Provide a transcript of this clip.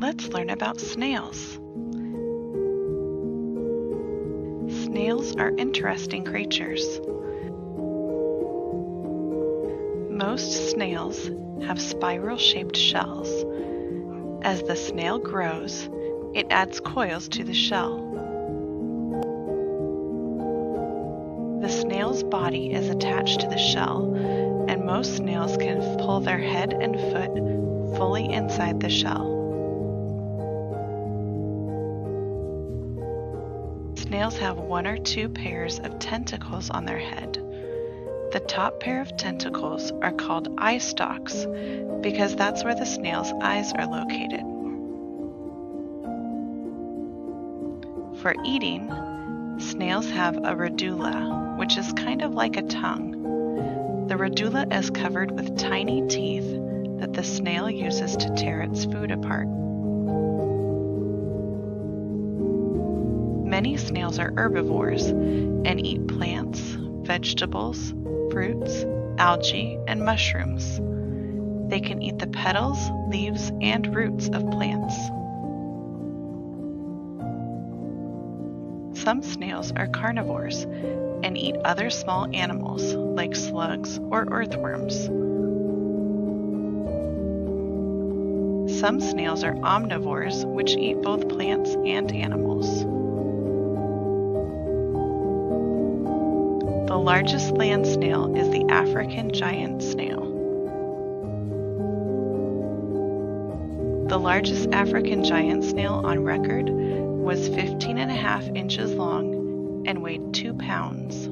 Let's learn about snails. Snails are interesting creatures. Most snails have spiral shaped shells. As the snail grows, it adds coils to the shell. The snail's body is attached to the shell, and most snails can pull their head and foot fully inside the shell. Snails have one or two pairs of tentacles on their head. The top pair of tentacles are called eye stalks because that's where the snail's eyes are located. For eating, snails have a radula, which is kind of like a tongue. The radula is covered with tiny teeth that the snail uses to tear its food apart. Many snails are herbivores and eat plants, vegetables, fruits, algae, and mushrooms. They can eat the petals, leaves, and roots of plants. Some snails are carnivores and eat other small animals like slugs or earthworms. Some snails are omnivores, which eat both plants and animals. The largest land snail is the African giant snail. The largest African giant snail on record was 15 and a half inches long and weighed 2 pounds.